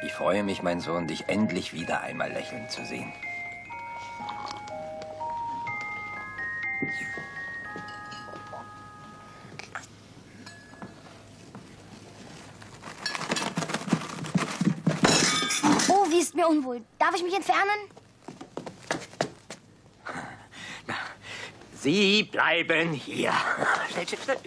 Ich freue mich, mein Sohn, dich endlich wieder einmal lächeln zu sehen. Oh, wie ist mir unwohl. Darf ich mich entfernen? Sie bleiben hier. Schnell, schnell, schnell.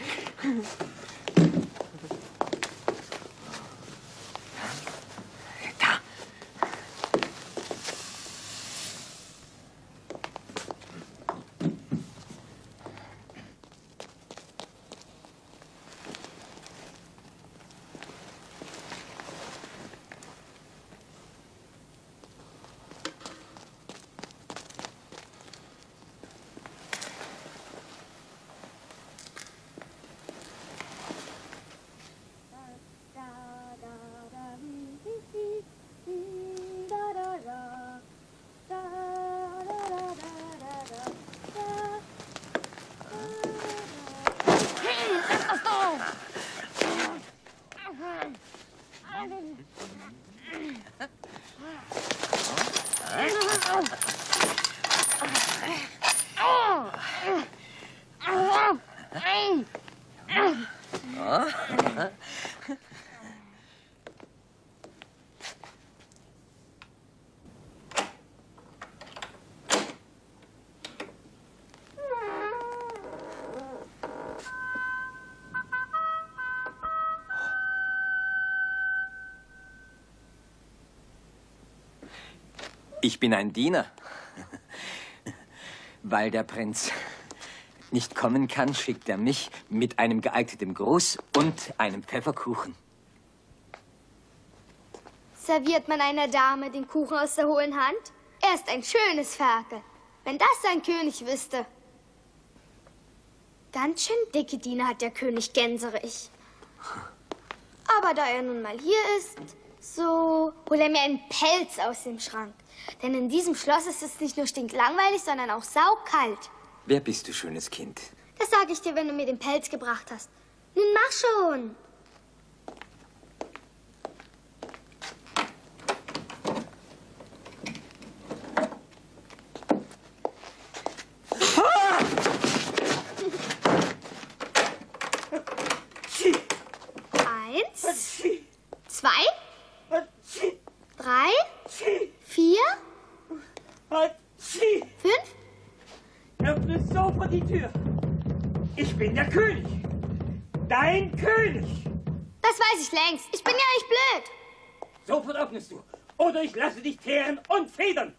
Huh? Ich bin ein Diener. Weil der Prinz nicht kommen kann, schickt er mich mit einem geeigneten Gruß und einem Pfefferkuchen. Serviert man einer Dame den Kuchen aus der hohlen Hand? Er ist ein schönes Ferkel. Wenn das ein König wüsste. Ganz schön dicke Diener hat der König Gänserich. Aber da er nun mal hier ist, so hol er mir einen Pelz aus dem Schrank. Denn in diesem Schloss ist es nicht nur stinklangweilig, sondern auch saukalt. Wer bist du, schönes Kind? Das sage ich dir, wenn du mir den Pelz gebracht hast. Nun mach schon. Eins, zwei, drei, vier, fünf. Öffne sofort die Tür. Ich bin der König. Dein König. Das weiß ich längst. Ich bin ja nicht blöd. Sofort öffnest du. Oder ich lasse dich teeren und federn.